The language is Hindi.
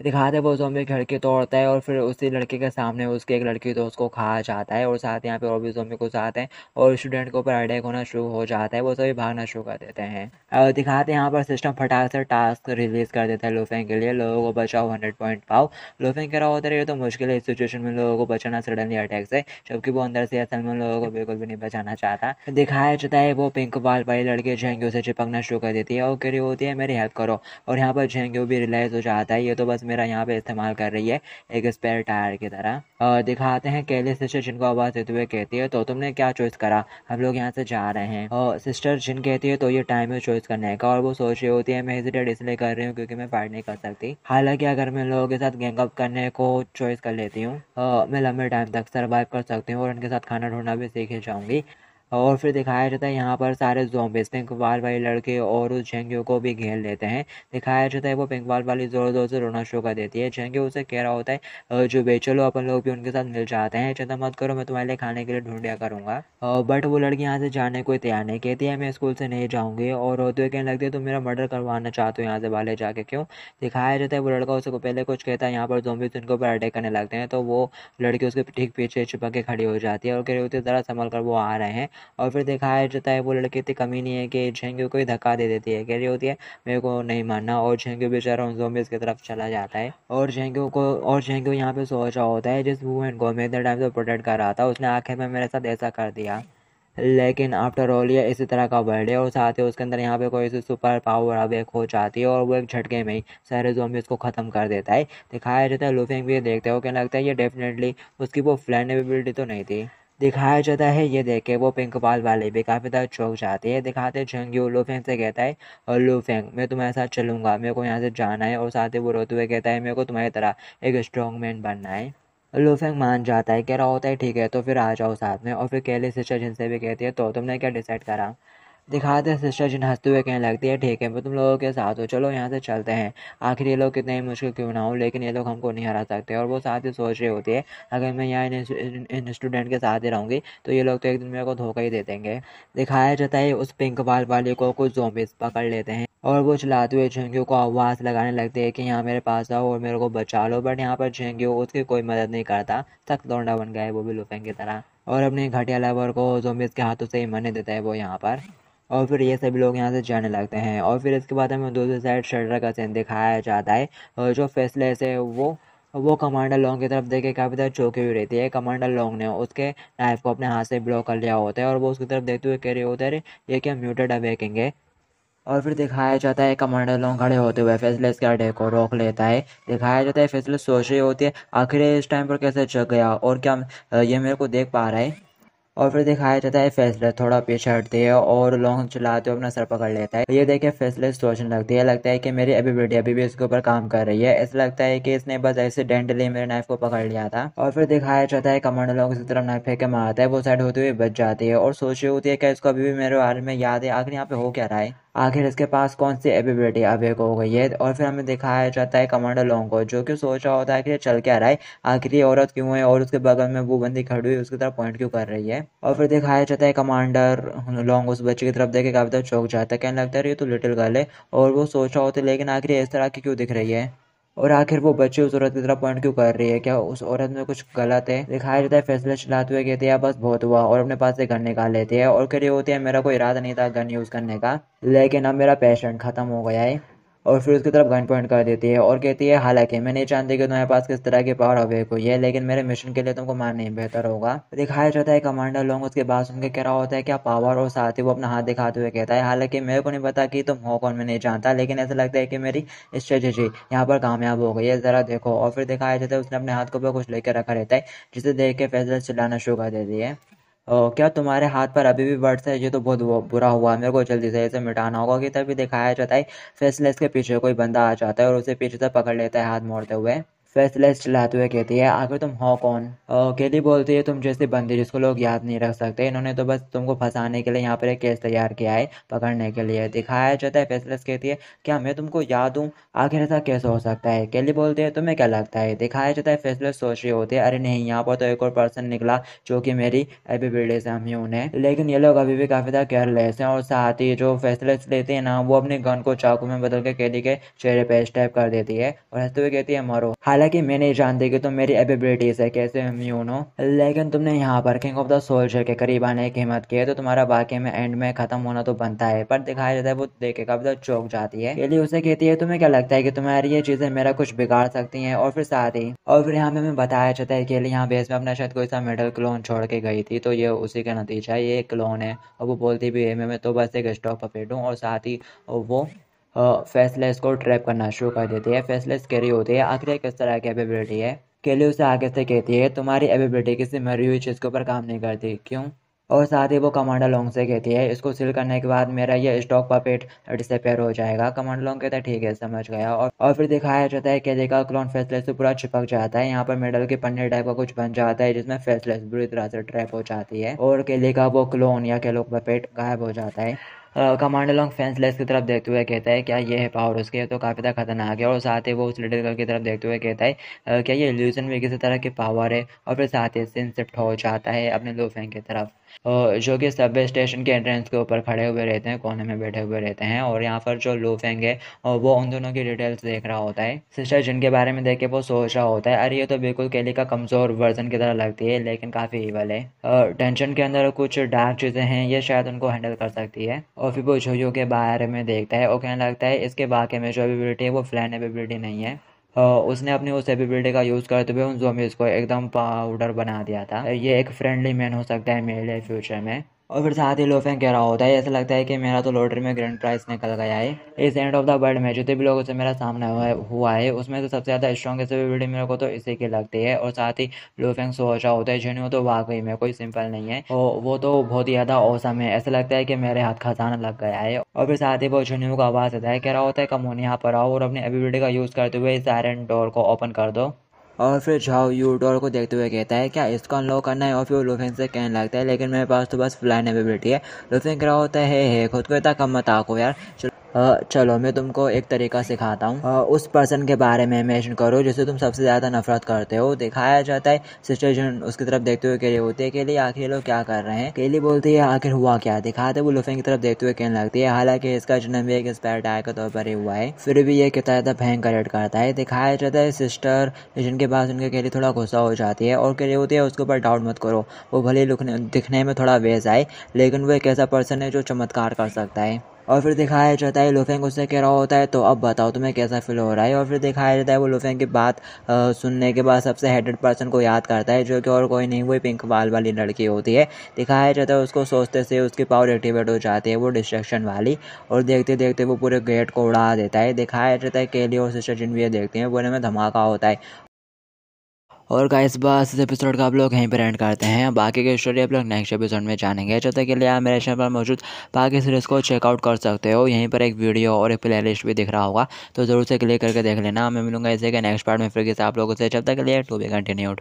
दिखाते वो जोम्बी खिड़की तोड़ता है और फिर उसी लड़के के सामने उसके एक लड़की तो उसको खा जाता है और साथ यहाँ पे और भी जोम्बी कुछ आते हैं और स्टूडेंट के ऊपर अटैक होना शुरू हो जाता है, वो सभी भागना शुरू कर देते हैं। और दिखाते हैं यहाँ पर सिस्टम फटाक से टास्क रिलीज़ कर देता है लोफेंग के लिए, लोगों को बचाओ हंड्रेड पॉइंट पाओ। लोफेंग कह रहा होता है तो मुश्किल है सिचुएशन में लोगों को बचाना सडनली अटैक से जबकि वो अंदर से असल में लोगों को बिल्कुल भी नहीं बचाना चाहता। दिखाया जाता है वो पिंक बाल वाली लड़की झेंगे उसे चिपकना शुरू कर देती है और कह रही होती है, मेरी हेल्प करो। और यहाँ पर झेंगे भी रिलाइज हो जाता है, ये तो बस मेरा यहाँ पे इस्तेमाल कर रही है एक स्पेयर टायर की तरह। और दिखाते हैं केली सिस्टर जिनको आवाज़ देते हुए कहती है तो तुमने क्या चॉइस करा? हम लोग यहाँ से जा रहे हैं। और सिस्टर जिन कहती है तो ये टाइम है चॉइस करने का। और वो सोच रही होती है, मैं हेजिटेट इसलिए कर रही हूँ क्योंकि मैं फाइट नहीं कर सकती। हालाँकि अगर मैं लोगों के साथ गैंगअप करने को चॉइस कर लेती हूँ मैं लंबे टाइम तक सर्वाइव कर सकती हूँ और उनके साथ खाना ढूंढना भी सीख जाऊँगी। और फिर दिखाया जाता है यहाँ पर सारे जोम्बिस पिंक बाल वाले लड़के और उस झेंगियों को भी घेर लेते हैं। दिखाया जाता है वो पिंक बाल वाली ज़ोर ज़ोर से रोना शुरू कर देती है। झेंगे उसे कह रहा होता है जो बेचलो अपन लोग भी उनके साथ मिल जाते हैं। चिंता मत करो, मैं तुम्हारे लिए खाने के लिए ढूंढिया करूँगा। बट वो लड़की यहाँ से जाने को तैयार नहीं, कहती है, मैं स्कूल से नहीं जाऊँगी और रोते हुए कहने लगती है, तुम मेरा मर्डर करवाना चाहते हो यहाँ से बाले जाके, क्यों? दिखाया जाता है वो लड़का उसको पहले कुछ कहता है, यहाँ पर जोम्बिस उनके ऊपर अटैक करने लगते हैं। तो वो लड़की उसके ठीक पीछे छिपक के खड़ी हो जाती है और कह रही होती है, ज़रा संभल कर वो आ रहे हैं। और फिर दिखाया जाता है वो लड़की इतनी कमी नहीं है कि झेंगू को ही धक्का दे देती है। कह रही होती है, मेरे को नहीं मानना। और झेंगू बेचारा उन जोम्बिस की तरफ़ चला जाता है। और झेंगू को, और झेंगू यहाँ पे सोच रहा होता है, जिस वूमेन को मैं इतने टाइम से प्रोटेक्ट कर रहा था, उसने आखिर में मेरे साथ ऐसा कर दिया। लेकिन आफ्टर ऑल ये इसी तरह का वर्ल्ड है और साथ ही उसके अंदर यहाँ पे कोई सुपर पावर अब एक हो जाती है और वो एक झटके में ही सारे जोम्बिस उसको ख़त्म कर देता है। दिखाया जाता है लूफिंग भी देखते हो, क्या लगता है ये डेफिनेटली उसकी वो फ्लैनेबिलिटी तो नहीं थी। दिखाया जाता है। ये देख के वो पिंक बाल वाले भी काफ़ी ज़्यादा चौक जाते हैं। दिखाते झंग्यू लूफेंग से कहता है, और लूफेंग मैं तुम्हारे साथ चलूँगा, मेरे को यहाँ से जाना है। और साथ ही वो रोते हुए कहता है, मेरे को तुम्हारी तरह एक स्ट्रॉन्ग मैन बनना है। लूफेंग मान जाता है, कह रहा होता है, ठीक है तो फिर आ जाओ साथ में। और फिर केले सिस्टर जिनसे भी कहती है तो तुमने क्या डिसाइड करा? दिखाते हैं सिस्टर जिन हँसते हुए कहने लगती है, ठीक है मैं तुम लोगों के साथ हो। चलो यहाँ से चलते हैं। आखिर ये लोग कितने ही मुश्किल क्यों ना हो, लेकिन ये लोग हमको नहीं हरा सकते और वो साथ ही सोच रही होती है, अगर मैं यहाँ इन स्टूडेंट के साथ ही रहूँगी तो ये लोग तो एक दिन मेरे को धोखा ही दे देंगे। दिखाया जाता है उस पिंक बाल वाले को कुछ जोम्बिस पकड़ लेते हैं और वो चलाते हुए झेंगियों को आवाज़ लगाने लगते हैं कि यहाँ मेरे पास आओ और मेरे को बचा लो बट यहाँ पर झेंगियो उसकी कोई मदद नहीं करता। सख्त लौंडा बन गया है वो भी लुफेंग की तरह और अपने घटिया लवर को जोम्बिस के हाथों से ही मरने देता है वो यहाँ पर। और फिर ये सभी लोग यहाँ से जाने लगते हैं। और फिर इसके बाद हमें दूसरी साइड शटर का सीन दिखाया जाता है, और जो फेसलेस है वो वो कमांडर लॉन्ग की तरफ़ देखे काफ़ी ज़्यादा चौकी हुई रहती है। कमांडर लॉन्ग ने उसके नाइफ को अपने हाथ से ब्लॉक कर लिया होता है, और वो उसकी तरफ़ देखते हुए कह रहे होते हैं ये क्या म्यूटेड अवेकिंग और फिर दिखाया जाता है कमांडर लॉन्ग खड़े होते हुए फेसलेस के अटैक को रोक लेता है। दिखाया जाता है फेसलेस सोच रही होती है, आखिर इस टाइम पर कैसे चल गया? और क्या, ये मेरे को देख पा रहा है? और फिर दिखाया जाता है फैसले थोड़ा पीछे हटती है और लॉन्ग चलाते हुए अपना सर पकड़ लेता है। ये देखे फैसले सोचने लगती है। लगता है कि मेरी अभी बेटी अभी भी इसके ऊपर काम कर रही है। ऐसा लगता है कि इसने बस एक्सीडेंटली मेरे नाइफ को पकड़ लिया था। और फिर दिखाया जाता है कमांडो लॉन्ग इसी तरफ़ नाइफ फेंके मारता है, वो साइड होती हुई बच जाती है। और सोची होती है कि इसको अभी भी मेरे बारे में याद है? आखिर यहाँ पे हो क्या रहा है? आखिर इसके पास कौन सी एबिलिटी को हो गई है? और फिर हमें दिखाया जाता है कमांडर लॉन्ग को, जो कि सोच रहा होता है कि चल क्या रहा है? आखिर ये औरत क्यों है? और उसके बगल में वो बंदी खड़ी हुई, उसकी तरफ़ पॉइंट क्यों कर रही है? और फिर दिखाया जाता है कमांडर लॉन्ग उस बच्चे की तरफ़ देखे काफ़ी तरह चौक जाता है, कहने लगता है ये तो लिटिल गर्ल है। और वो सोच रहा होता है, लेकिन आखिर इस तरह की क्यों दिख रही है? और आखिर वो बच्चे उस औरत की तरफ़ पॉइंट क्यों कर रही है? क्या उस औरत में कुछ गलत है? दिखाया जाता है, फैसला चलाते हुए कहते हैं बस बहुत हुआ और अपने पास से गन निकाल लेते हैं और कह रही होती है, मेरा कोई इरादा नहीं था गन यूज़ करने का, लेकिन अब मेरा पेशेंट ख़त्म हो गया है। और फिर उसकी तरफ़ गन पॉइंट कर देती है और कहती है, हालाँकि मैं नहीं जानती कि तुम्हारे पास किस तरह की पावर अवेक हुई है, लेकिन मेरे मिशन के लिए तुमको मारना ही बेहतर होगा। दिखाया जाता है कमांडर लोग उसके बाद सुन के कह रहा होता है क्या पावर और साथ ही वो अपना हाथ दिखाते हुए कहता है, हालाँकि मेरे को नहीं पता कि तुम हो कौन, मैं नहीं जानता, लेकिन ऐसा लगता है कि मेरी स्ट्रेटेजी यहाँ पर कामयाब हो गई है, ज़रा देखो। और फिर दिखाया जाता है, उसने अपने हाथ को कुछ लेकर रखा रहता है, जिसे देख के फैसला चिल्लाना शुरू कर देती है। क्या तुम्हारे हाथ पर अभी भी बर्ड्स है? ये तो बहुत बुरा हुआ। मेरे को जल्दी से इसे मिटाना होगा कि तभी दिखाया जाता है। फेसलेस के पीछे कोई बंदा आ जाता है और उसे पीछे से पकड़ लेता है हाथ मोड़ते हुए। फेसलेस चलाते हुए कहती है, आखिर तुम हो कौन? केली बोलती है, तुम जैसे बंदी जिसको लोग याद नहीं रख सकते। इन्होंने तो बस तुमको फंसाने के लिए यहाँ पर एक केस तैयार किया है, पकड़ने के लिए। दिखाया जाता है, फेसलेस कहती है, क्या मैं तुमको याद हूँ? आखिर ऐसा कैसे हो सकता है? केली बोलती है, तुम्हें क्या लगता है? दिखाया जाता है, फेसलेस सोच रही होती है, अरे नहीं, यहाँ पर तो एक और पर्सन निकला जो कि मेरी एबिलिटी से हम ही उन्हें लेकिन ये लोग अभी भी काफ़ी ज़्यादा केयरलेस हैं और साथ ही जो फेसलेस लेते हैं ना, वो अपने गन को चाकू में बदल के केली के चेहरे पे स्टैप कर देती है और हँसते हुए कहती है, मरो। हालाँकि हालाँकि मैं नहीं जानती कि तुम मेरी एबिलिटीज है, कैसे इम्यून हो लेकिन तुमने यहाँ पर किंग ऑफ़ द सोल्जर के करीब आने की हिम्मत की है तो तुम्हारा बाकी में एंड में खत्म होना तो बनता है, पर दिखाया जाता है, वो देखे कब तक चौक जाती है। के उसे कहती है, तुम्हें क्या लगता है कि तुम्हारी ये चीज़ें मेरा कुछ बिगाड़ सकती हैं? और फिर साथ ही, और फिर यहाँ पे हमें बताया जाता है कि यहाँ बेस में अपना शायद कोई सा मेडल क्लोन छोड़ के गई थी तो ये उसी का नतीजा है, ये क्लोन है, और वो बोलती भी है, मैं तो बस एक स्टॉक पपेट हूँ और साथ ही वो फेसलेस को ट्रैप करना शुरू कर देती है। फेसलेस कैरी होती है। आखिर किस तरह की एबिलिटी है? केली उसे आगे से कहती है, तुम्हारी एबिलिटी किसी मरी हुई चीज़ के ऊपर काम नहीं करती। क्यों? और साथ ही वो कमांडर लॉन्ग से कहती है, इसको सील करने के बाद मेरा ये स्टॉक पपेट डिसअपेयर हो जाएगा। कमांडर लॉन्ग कहता है, ठीक है, समझ गया। और और फिर दिखाया जाता है, केले का क्लोन फेसलेस से पूरा चिपक जाता है। यहाँ पर मेडल के पन्ने टाइप का कुछ बन जाता है, जिसमें फेसलेस बुरी तरह से ट्रैप हो जाती है। और केले का वो क्लोन या केलो पपेट गायब हो जाता है। कमांडर लॉन्ग फेंसलेस की तरफ़ देखते हुए कहता है, क्या ये है पावर उसके तो काफ़ी ज़्यादा खतरनाक है। और साथ ही वो उस लिटिल गर्ल की तरफ़ देखते हुए कहता है क्या ये इल्यूजन में किसी तरह की पावर है? और फिर साथ ही सिंह शिफ्ट हो जाता है अपने लोफेंग की तरफ़। जो कि सबवे स्टेशन के एंट्रेंस के ऊपर खड़े हुए रहते हैं, कोने में बैठे हुए रहते हैं और यहाँ पर जो लूफेंग है वो उन दोनों की डिटेल्स देख रहा होता है। सिस्टर जिनके बारे में देख के वो सोच रहा होता है, अरे, ये तो बिल्कुल केली का कमज़ोर वर्जन की तरह लगती है, लेकिन काफ़ी ईवल है। टेंशन के अंदर कुछ डार्क चीज़ें हैं, ये शायद उनको हैंडल कर सकती है। और फिर वो जोयो के बारे में देखता है। और कहने लगता है, इसके बाकी में जो एबिलिटी है, वो फ्लैन एबिलिटी नहीं है। उसने अपनी उस एबिलिटी का यूज़ करते हुए उन जोमीज को एकदम पाउडर बना दिया था। ये एक फ्रेंडली मैन हो सकता है मेरे फ्यूचर में। और फिर साथ ही लोफेंग कह रहा होता है, ऐसा लगता है कि मेरा तो लॉटरी में ग्रैंड प्राइज निकल गया है। इस एंड ऑफ़ द वर्ल्ड में जितने भी लोगों से मेरा सामना हुआ है उसमें से सबसे ज़्यादा स्ट्रॉन्गेस्ट एबिलिटी मेरे को तो इसी की लगती है। और साथ ही लोफेंग सोचा होता है जिन्होंने तो वाकई में कोई सिंपल नहीं है। और वो तो बहुत ही ज़्यादा औसम है। ऐसा लगता है कि मेरे हाथ खजाना लग गया है। और फिर साथ ही वो जुनू का आवाज़ आता है, कह रहा होता है कमोन यहाँ पर आओ और अपनी एबिलिटी का यूज़ करते हुए इस आयरन डोर को ओपन कर दो। और फिर झाओ यूडोर को देखते हुए कहता है, क्या इसको अनलॉक करना है? और फिर वो लुफिन से कहने लगता है, लेकिन मेरे पास तो बस फ्लाइन एबिलिटी है। लुफिन क्या होता है, खुद को इतना कम मत आको यार। चलो, मैं तुमको एक तरीका सिखाता हूँ। उस पर्सन के बारे में इमेजिन करो, जिसे तुम सबसे ज़्यादा नफरत करते हो। दिखाया जाता है सिस्टर जन उसकी तरफ़ देखते हुए कह होते हैं के लिए आखिर लोग क्या कर रहे हैं? केली बोलती है, आखिर हुआ क्या? दिखाते वो लुफिन की तरफ़ देखते हुए कहने लगती है, हालाँकि इसका जन्म भी एक स्पैर टायर के तौर पर ही हुआ है। फिर भी ये कितना ज़्यादा भयंकर रेड करता है। दिखाया जाता है सिस्टर जिनके पास उनके के लिए थोड़ा गुस्सा हो जाती है और कह होती है, उसके ऊपर डाउट मत करो। वो भले दिखने में थोड़ा वेज आए, लेकिन वो एक ऐसा पर्सन है जो चमत्कार कर सकता है। और फिर दिखाया जाता है लुफेंग उससे कह रहा होता है तो अब बताओ तुम्हें कैसा फील हो रहा है? और फिर दिखाया जाता है वो लुफेंग की बात आ, सुनने के बाद सबसे हेडेड पर्सन को याद करता है जो कि और कोई नहीं वही पिंक बाल वाली लड़की होती है। दिखाया जाता है उसको सोचते से उसकी पावर एक्टिवेट हो जाती है वो डिस्ट्रक्शन वाली और देखते देखते वो पूरे गेट को उड़ा देता है। दिखाया जाता है केली और सिस्टर जिन भी देखते हैं वो में धमाका होता है। और गाइस बस इस एपिसोड का आप लोग यहीं पर एंड करते हैं। बाकी के स्टोरी आप लोग नेक्स्ट एपिसोड में जानेंगे। जब तक के लिए आप मेरे चैनल पर मौजूद बाकी सीरीज़ को चेकआउट कर सकते हो। यहीं पर एक वीडियो और एक प्ले लिस्ट भी दिख रहा होगा। तो ज़रूर से क्लिक करके देख लेना। मैं मिलूँगा इसे के नेक्स्ट पार्ट में फिर आप लोगों से। जब तक के लिए टू बी कंटिन्यूड